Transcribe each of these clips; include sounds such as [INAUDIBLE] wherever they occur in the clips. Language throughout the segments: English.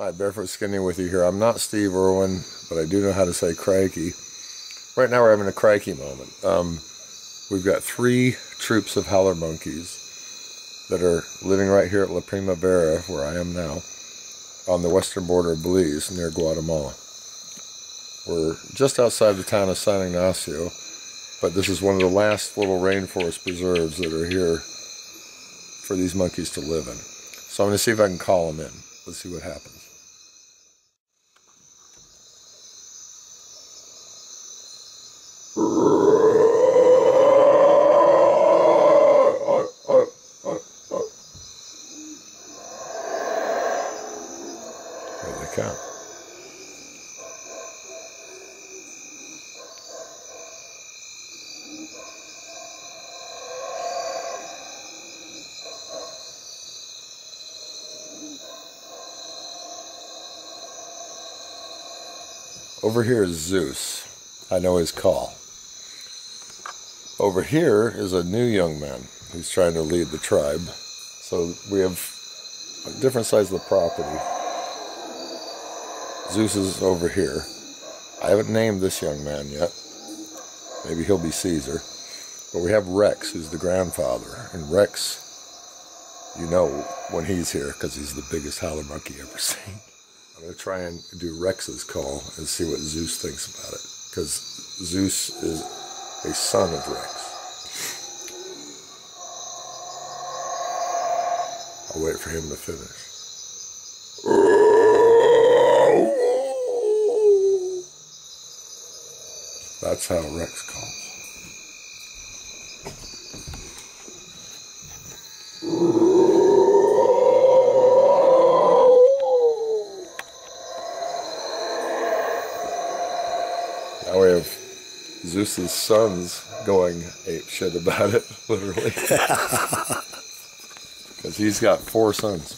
Hi, Barefoot Skinny with you here. I'm not Steve Irwin, but I do know how to say crikey. Right now we're having a crikey moment. Um, we've got three troops of howler monkeys that are living right here at La Primavera, where I am now, on the western border of Belize, near Guatemala. We're just outside the town of San Ignacio, but this is one of the last little rainforest preserves that are here for these monkeys to live in. So I'm going to see if I can call them in. Let's see what happens. Over here is Zeus. I know his call. Over here is a new young man who's trying to lead the tribe. So we have a different sides of the property. Zeus is over here. I haven't named this young man yet. Maybe he'll be Caesar. But we have Rex, who's the grandfather. And Rex, you know when he's here because he's the biggest howler monkey ever [LAUGHS] seen. I'm going to try and do Rex's call and see what Zeus thinks about it. Because Zeus is a son of Rex. I'll wait for him to finish. That's how Rex calls. Now we have Zeus's sons going ape shit about it, [LAUGHS] literally. [LAUGHS] Because he's got four sons.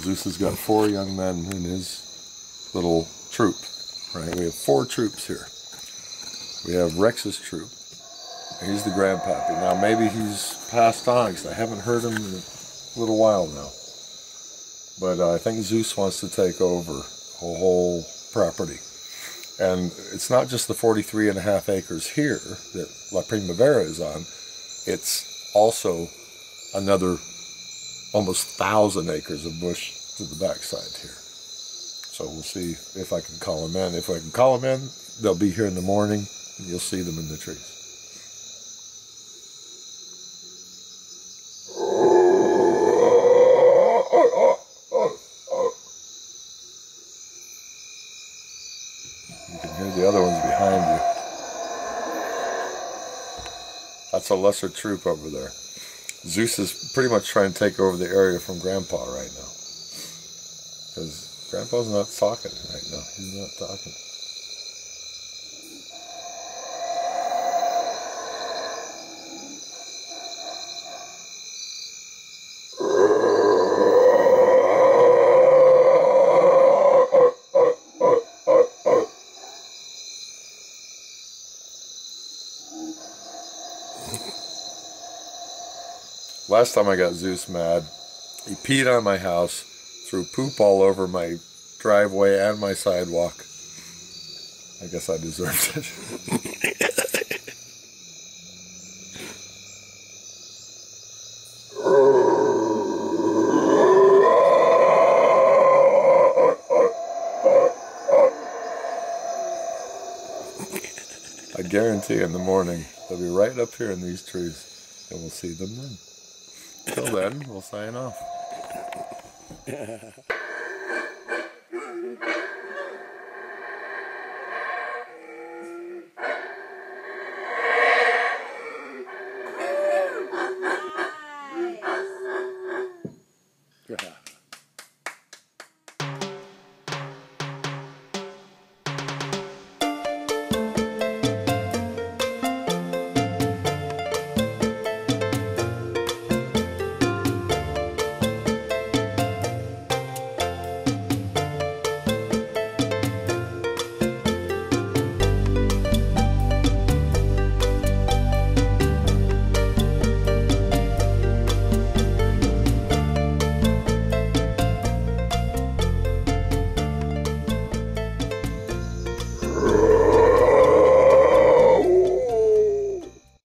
Zeus has got four young men in his little troop, right? We have four troops here. We have Rex's troop. He's the grandpappy. Now maybe he's passed on because I haven't heard him in a little while now. But uh, I think Zeus wants to take over a whole property. And it's not just the 43 and a half acres here that La Primavera is on. It's also another almost thousand acres of bush to the backside here. So we'll see if I can call them in. If I can call them in, they'll be here in the morning and you'll see them in the trees. You can hear the other ones behind you. That's a lesser troop over there. Zeus is pretty much trying to take over the area from Grandpa right now. Because Grandpa's not talking right now. He's not talking. Last time I got Zeus mad, he peed on my house, threw poop all over my driveway and my sidewalk. I guess I deserved it. I guarantee in the morning they'll be right up here in these trees and we'll see them then. Till then, we'll sign off. [LAUGHS]